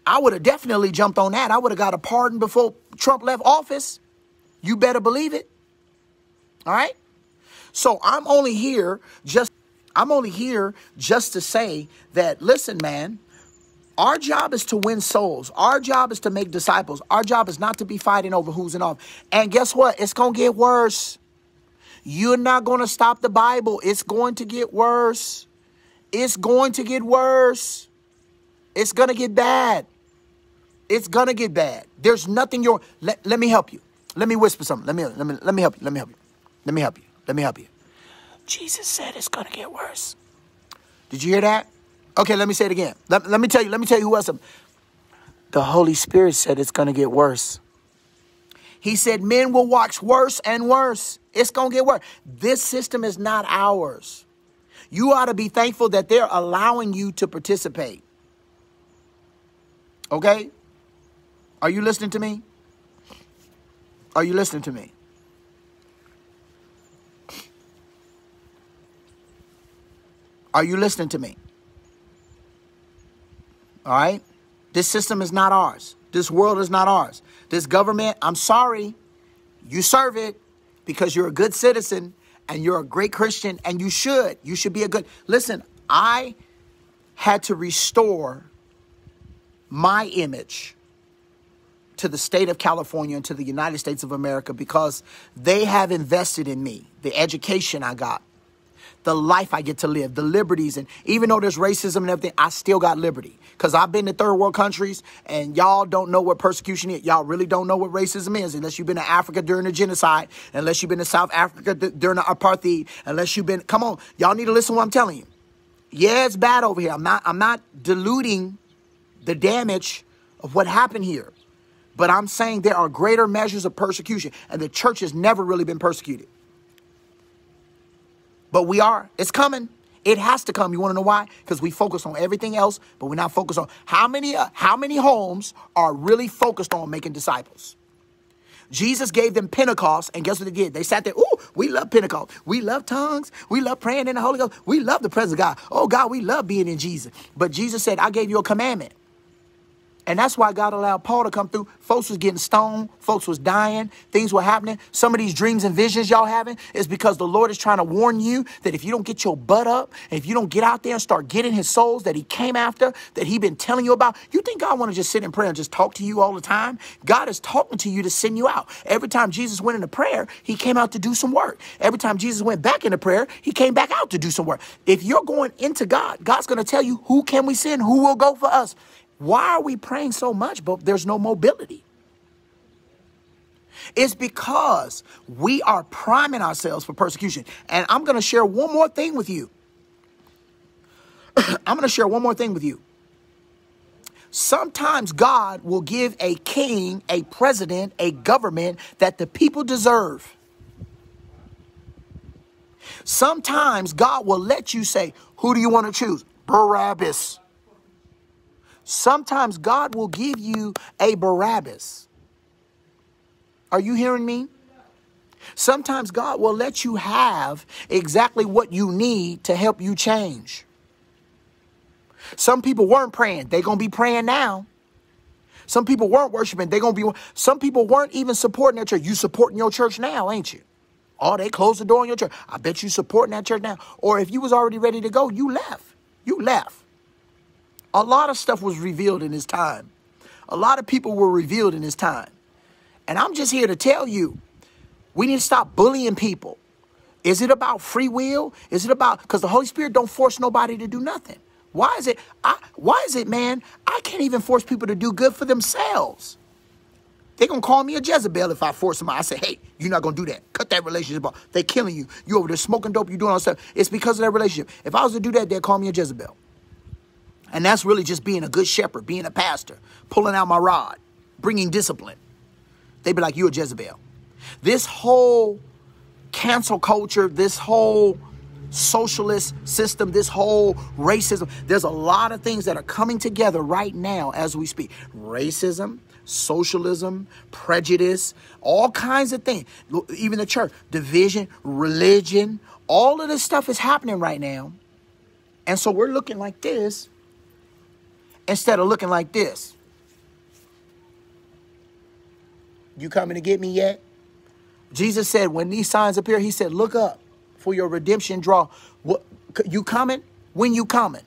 I would have definitely jumped on that. I would have got a pardon before Trump left office. You better believe it. All right? So I'm only here just I'm only here just to say that listen, man, our job is to win souls. Our job is to make disciples. Our job is not to be fighting over who's in office. And guess what? It's going to get worse. You're not going to stop the Bible. It's going to get worse. It's going to get worse. It's going to get bad. It's going to get bad. There's nothing you're let, let me help you. Let me whisper something. Let me let me let me help you. Let me help you. Let me help you. Let me help you. Jesus said it's going to get worse. Did you hear that? Okay, let me say it again. Let, let me tell you, let me tell you who else. The Holy Spirit said it's going to get worse. He said men will watch worse and worse. It's going to get worse. This system is not ours. You ought to be thankful that they're allowing you to participate. Okay? Are you listening to me? Are you listening to me? Are you listening to me? All right? This system is not ours. This world is not ours. This government, I'm sorry, you serve it because you're a good citizen and you're a great Christian and you should. You should be a good. Listen, I had to restore my image to the state of California and to the United States of America because they have invested in me, the education I got, the life I get to live, the liberties. And even though there's racism and everything, I still got liberty. Because I've been to third world countries and y'all don't know what persecution is. Y'all really don't know what racism is unless you've been to Africa during the genocide, unless you've been to South Africa during the apartheid, unless you've been, come on, y'all need to listen to what I'm telling you. Yeah, it's bad over here. I'm not, I'm not diluting the damage of what happened here. But I'm saying there are greater measures of persecution, and the church has never really been persecuted. But we are. It's coming. It has to come. You want to know why? Because we focus on everything else, but we're not focused on how many uh, how many homes are really focused on making disciples. Jesus gave them Pentecost, and guess what they did? They sat there. Ooh, we love Pentecost. We love tongues. We love praying in the Holy Ghost. We love the presence of God. Oh God, we love being in Jesus. But Jesus said, "I gave you a commandment." And that's why God allowed Paul to come through. Folks was getting stoned. Folks was dying. Things were happening. Some of these dreams and visions y'all having is because the Lord is trying to warn you that if you don't get your butt up, and if you don't get out there and start getting his souls that he came after, that he been telling you about, you think God want to just sit in prayer and just talk to you all the time? God is talking to you to send you out. Every time Jesus went into prayer, he came out to do some work. Every time Jesus went back into prayer, he came back out to do some work. If you're going into God, God's going to tell you who can we send, who will go for us. Why are we praying so much, but there's no mobility? It's because we are priming ourselves for persecution. And I'm going to share one more thing with you. I'm going to share one more thing with you. Sometimes God will give a king, a president, a government that the people deserve. Sometimes God will let you say, Who do you want to choose? Barabbas. Sometimes God will give you a Barabbas. Are you hearing me? Sometimes God will let you have exactly what you need to help you change. Some people weren't praying, they're going to be praying now. Some people weren't worshiping, they're going to be Some people weren't even supporting their church. You supporting your church now, ain't you? Oh, they closed the door on your church. I bet you supporting that church now. Or if you was already ready to go, you left. You left. A lot of stuff was revealed in his time. A lot of people were revealed in his time. And I'm just here to tell you, we need to stop bullying people. Is it about free will? Is it about because the Holy Spirit don't force nobody to do nothing? Why is it? I, why is it, man? I can't even force people to do good for themselves. They're gonna call me a Jezebel if I force them. I say, hey, you're not gonna do that. Cut that relationship off. They're killing you. You over there smoking dope. You doing all stuff. It's because of that relationship. If I was to do that, they'd call me a Jezebel. And that's really just being a good shepherd, being a pastor, pulling out my rod, bringing discipline. They'd be like, You a Jezebel. This whole cancel culture, this whole socialist system, this whole racism, there's a lot of things that are coming together right now as we speak. Racism, socialism, prejudice, all kinds of things. Even the church, division, religion, all of this stuff is happening right now. And so we're looking like this instead of looking like this. You coming to get me yet? Jesus said, when these signs appear, he said, look up for your redemption draw. What, you coming? When you coming?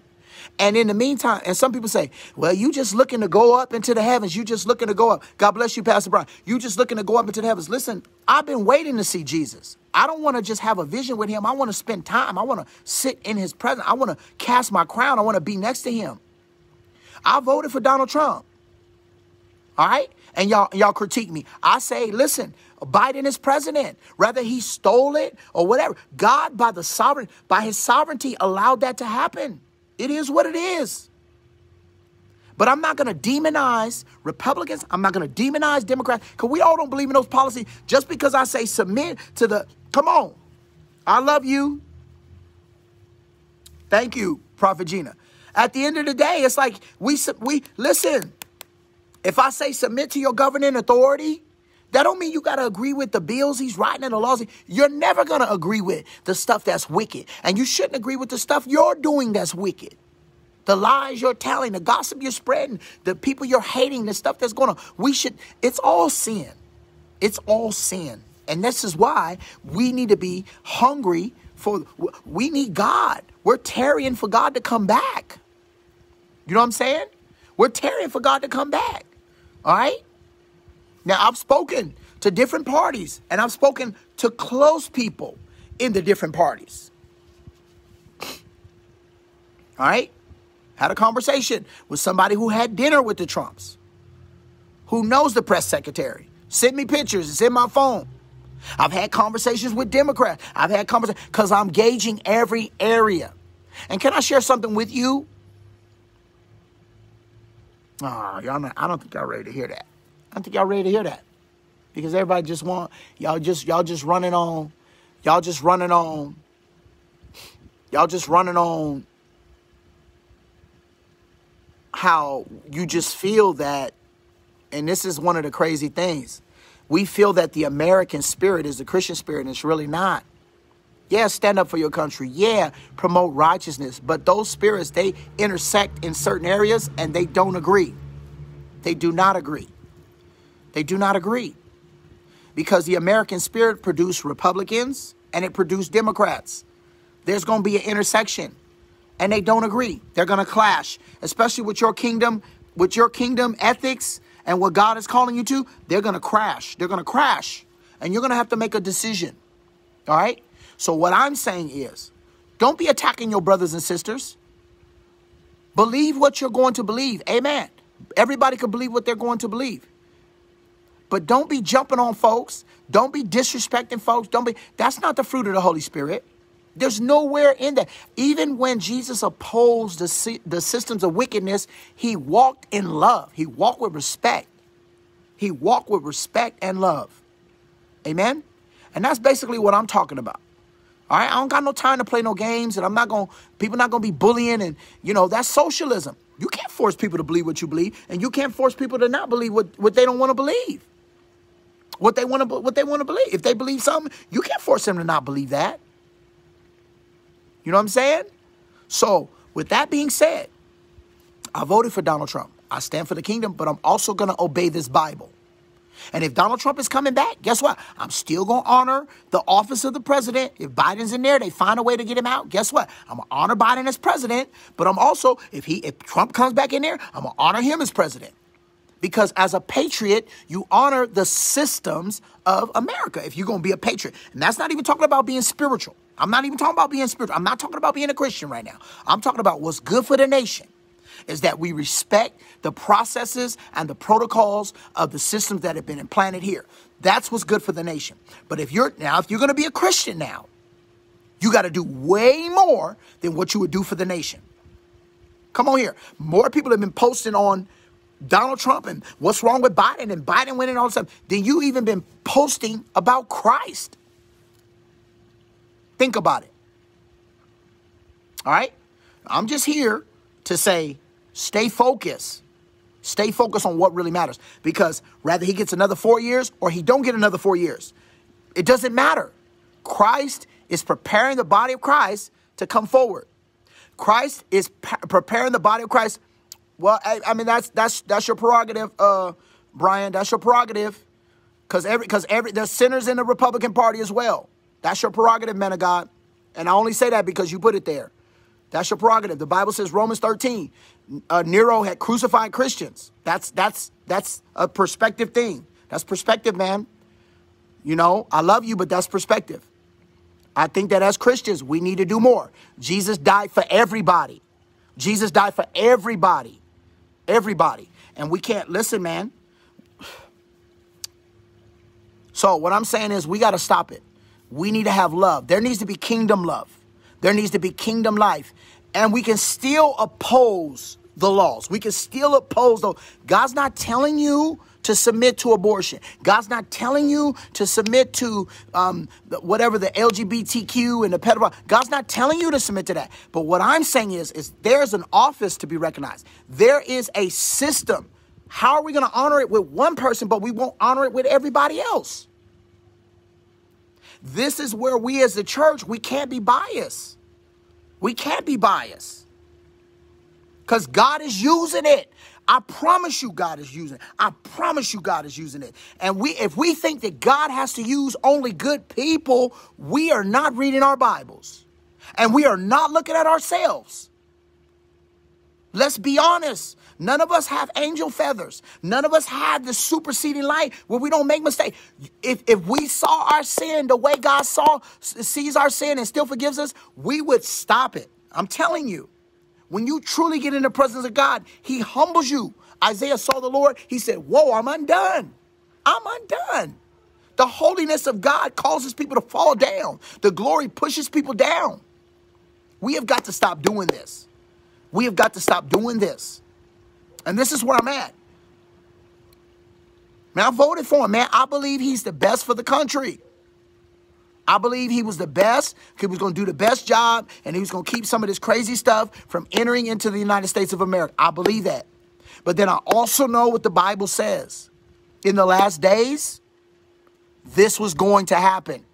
And in the meantime, and some people say, well, you just looking to go up into the heavens. You just looking to go up. God bless you, Pastor Brian. You just looking to go up into the heavens. Listen, I've been waiting to see Jesus. I don't want to just have a vision with him. I want to spend time. I want to sit in his presence. I want to cast my crown. I want to be next to him. I voted for Donald Trump. All right? And y'all y'all critique me. I say, listen, Biden is president. Whether he stole it or whatever. God by the sovereign by his sovereignty allowed that to happen. It is what it is. But I'm not going to demonize Republicans. I'm not going to demonize Democrats because we all don't believe in those policies. Just because I say submit to the, come on, I love you. Thank you, Prophet Gina. At the end of the day, it's like we we listen. If I say submit to your governing authority, that don't mean you got to agree with the bills he's writing and the laws. You're never going to agree with the stuff that's wicked. And you shouldn't agree with the stuff you're doing that's wicked. The lies you're telling, the gossip you're spreading, the people you're hating, the stuff that's going on. We should, it's all sin. It's all sin. And this is why we need to be hungry for, we need God. We're tarrying for God to come back. You know what I'm saying? We're tarrying for God to come back. All right? Now, I've spoken to different parties and I've spoken to close people in the different parties. All right? Had a conversation with somebody who had dinner with the Trumps, who knows the press secretary. Sent me pictures, it's in my phone. I've had conversations with Democrats. I've had conversations because I'm gauging every area. And can I share something with you? Oh, y'all not, I don't think y'all ready to hear that. I don't think y'all ready to hear that. Because everybody just want y'all just y'all just running on, y'all just running on, y'all just running on how you just feel that, and this is one of the crazy things. We feel that the American spirit is the Christian spirit, and it's really not. Yeah, stand up for your country. Yeah, promote righteousness. But those spirits, they intersect in certain areas and they don't agree. They do not agree. They do not agree. Because the American spirit produced Republicans and it produced Democrats. There's going to be an intersection and they don't agree. They're going to clash, especially with your kingdom, with your kingdom ethics and what God is calling you to. They're going to crash. They're going to crash. And you're going to have to make a decision. All right? So, what I'm saying is don't be attacking your brothers and sisters. Believe what you're going to believe. Amen. Everybody can believe what they're going to believe. But don't be jumping on folks. Don't be disrespecting folks. Don't be, that's not the fruit of the Holy Spirit. There's nowhere in that. Even when Jesus opposed the, the systems of wickedness, he walked in love. He walked with respect. He walked with respect and love. Amen? And that's basically what I'm talking about. All right, I don't got no time to play no games, and I'm not gonna. People not gonna be bullying, and you know that's socialism. You can't force people to believe what you believe, and you can't force people to not believe what, what they don't want to believe. What they want to what they want to believe. If they believe something, you can't force them to not believe that. You know what I'm saying? So, with that being said, I voted for Donald Trump. I stand for the kingdom, but I'm also going to obey this Bible. And if Donald Trump is coming back, guess what? I'm still going to honor the office of the president. If Biden's in there, they find a way to get him out. Guess what? I'm going to honor Biden as president, but I'm also if he if Trump comes back in there, I'm going to honor him as president. Because as a patriot, you honor the systems of America if you're going to be a patriot. And that's not even talking about being spiritual. I'm not even talking about being spiritual. I'm not talking about being a Christian right now. I'm talking about what's good for the nation is that we respect the processes and the protocols of the systems that have been implanted here. That's what's good for the nation. But if you're now, if you're going to be a Christian now, you got to do way more than what you would do for the nation. Come on here. More people have been posting on Donald Trump and what's wrong with Biden and Biden winning all this stuff than you even been posting about Christ. Think about it. All right? I'm just here to say stay focused. Stay focused on what really matters because rather he gets another 4 years or he don't get another 4 years. It doesn't matter. Christ is preparing the body of Christ to come forward. Christ is preparing the body of Christ. Well, I, I mean that's that's that's your prerogative, uh, Brian. That's your prerogative, because every because every there's sinners in the Republican Party as well. That's your prerogative, man of God. And I only say that because you put it there. That's your prerogative. The Bible says Romans 13, uh, Nero had crucified Christians. That's that's that's a perspective thing. That's perspective, man. You know, I love you, but that's perspective. I think that as Christians, we need to do more. Jesus died for everybody. Jesus died for everybody. Everybody. And we can't listen, man. So what I'm saying is we got to stop it. We need to have love. There needs to be kingdom love. There needs to be kingdom life. And we can still oppose the laws. We can still oppose those. God's not telling you to submit to abortion. God's not telling you to submit to um, whatever the LGBTQ and the pedophile. God's not telling you to submit to that. But what I'm saying is, is there's an office to be recognized. There is a system. How are we going to honor it with one person, but we won't honor it with everybody else? This is where we as the church, we can't be biased. We can't be biased. Because God is using it. I promise you God is using it. I promise you God is using it. And we if we think that God has to use only good people, we are not reading our Bibles. And we are not looking at ourselves. Let's be honest. None of us have angel feathers. None of us have the superseding light where we don't make mistakes. If, if we saw our sin the way God saw sees our sin and still forgives us, we would stop it. I'm telling you. When you truly get in the presence of God, He humbles you. Isaiah saw the Lord. He said, Whoa, I'm undone. I'm undone. The holiness of God causes people to fall down, the glory pushes people down. We have got to stop doing this. We have got to stop doing this. And this is where I'm at. Man, I voted for him, man. I believe he's the best for the country. I believe he was the best. He was going to do the best job, and he was going to keep some of this crazy stuff from entering into the United States of America. I believe that. But then I also know what the Bible says. In the last days, this was going to happen.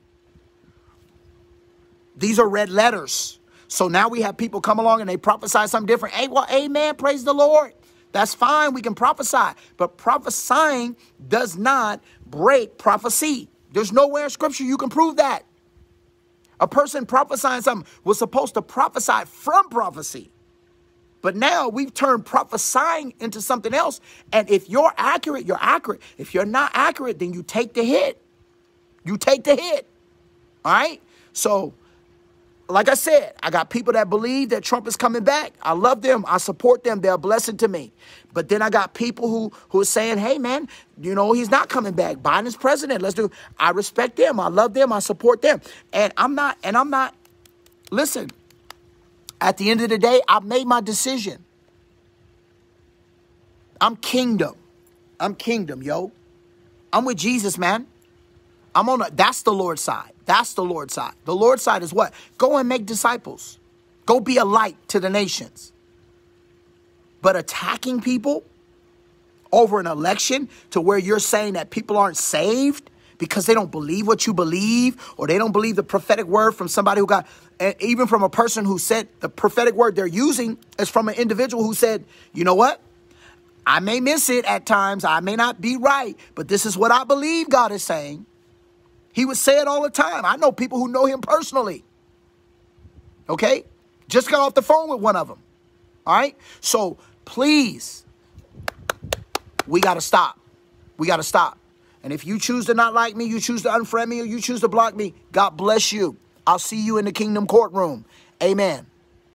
These are red letters. So now we have people come along and they prophesy something different. Hey, well, amen, praise the Lord. That's fine. We can prophesy. But prophesying does not break prophecy. There's nowhere in scripture you can prove that. A person prophesying something was supposed to prophesy from prophecy. But now we've turned prophesying into something else. And if you're accurate, you're accurate. If you're not accurate, then you take the hit. You take the hit. All right? So like I said, I got people that believe that Trump is coming back. I love them. I support them. They're a blessing to me. But then I got people who who are saying, "Hey, man, you know he's not coming back. Biden's president. Let's do." I respect them. I love them. I support them. And I'm not. And I'm not. Listen. At the end of the day, I've made my decision. I'm kingdom. I'm kingdom, yo. I'm with Jesus, man. I'm on a, that's the Lord's side. That's the Lord's side. The Lord's side is what? Go and make disciples. Go be a light to the nations. But attacking people over an election to where you're saying that people aren't saved because they don't believe what you believe or they don't believe the prophetic word from somebody who got even from a person who said the prophetic word they're using is from an individual who said, "You know what? I may miss it at times. I may not be right, but this is what I believe God is saying." He would say it all the time. I know people who know him personally. Okay? Just got off the phone with one of them. All right? So please, we got to stop. We got to stop. And if you choose to not like me, you choose to unfriend me, or you choose to block me, God bless you. I'll see you in the kingdom courtroom. Amen.